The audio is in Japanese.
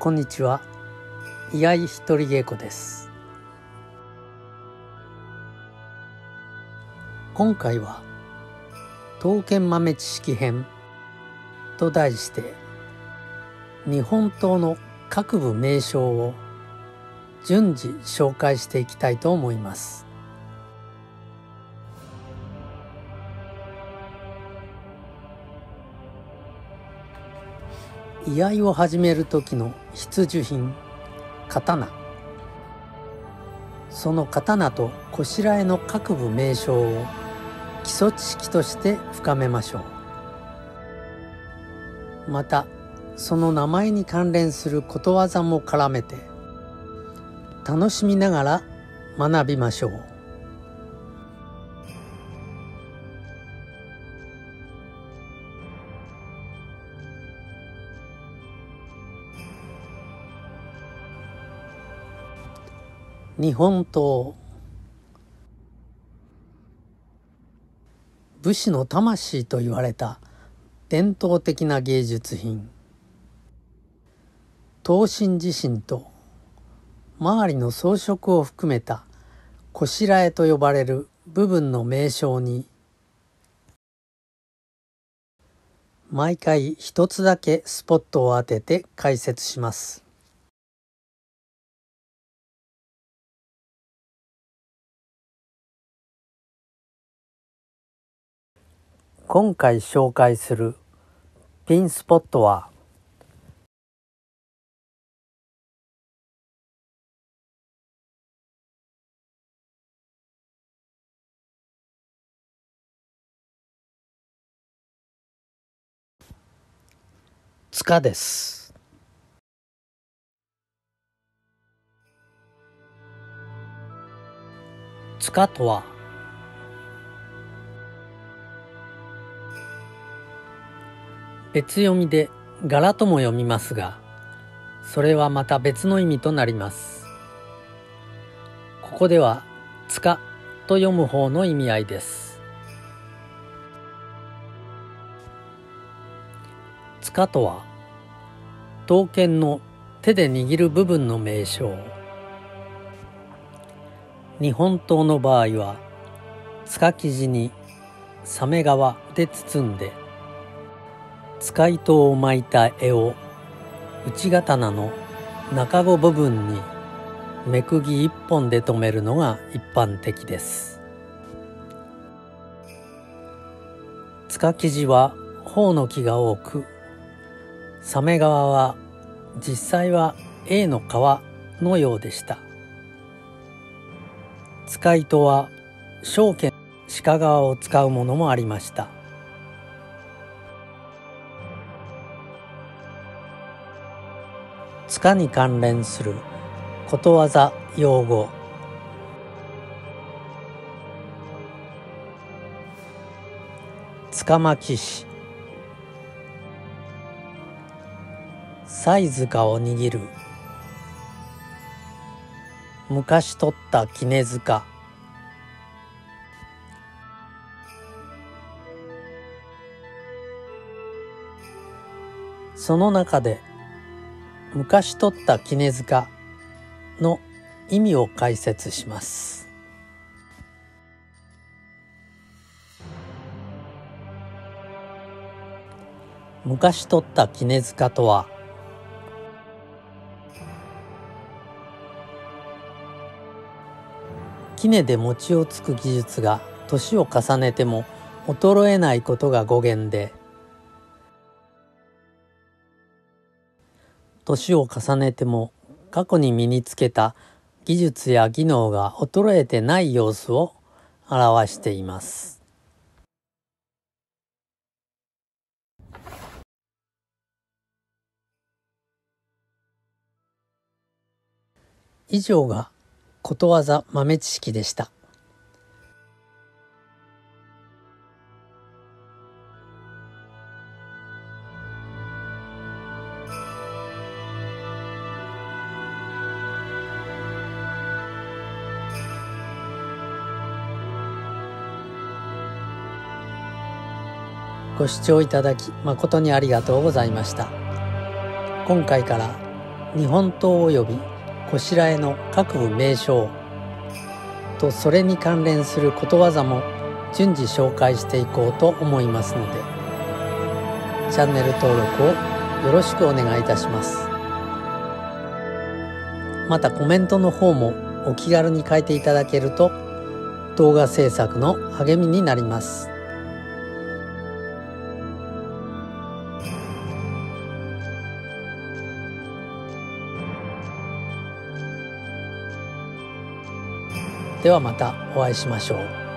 こんにちは。居合一人稽古です。今回は刀剣豆知識編と題して日本刀の各部名称を順次紹介していきたいと思います。居合を始める時の必需品刀。その刀とこしらえの各部名称を基礎知識として深めましょう。またその名前に関連することわざも絡めて楽しみながら学びましょう。日本刀武士の魂と言われた伝統的な芸術品刀身自身と周りの装飾を含めたこしらえと呼ばれる部分の名称に毎回一つだけスポットを当てて解説します。今回紹介するピンスポットは塚です。塚とは別読みで柄とも読みますがそれはまた別の意味となります。ここでは「塚」と読む方の意味合いです。塚とは刀剣の手で握る部分の名称。日本刀の場合は塚生地にサメ革で包んで使い刀を巻いた柄を内刀の中子部分に目釘一本で留めるのが一般的です。塚生地は頬の木が多くサメ側は実際は A の皮のようでした。使いとは証券鹿側を使うものもありました。塚に関連することわざ用語。塚巻市サイズかを握る。昔取った杵塚。その中で昔取った杵塚の意味を解説します。昔取った杵塚とは杵で餅をつく技術が年を重ねても衰えないことが語源で年を重ねても過去に身につけた技術や技能が衰えてない様子を表しています。以上がことわざ豆知識でした。ご視聴いただき誠にありがとうございました。今回から日本刀及びこしらえの各部名称とそれに関連することわざも順次紹介していこうと思いますのでチャンネル登録をよろしくお願いいたしますまたコメントの方もお気軽に書いていただけると動画制作の励みになりますではまたお会いしましょう。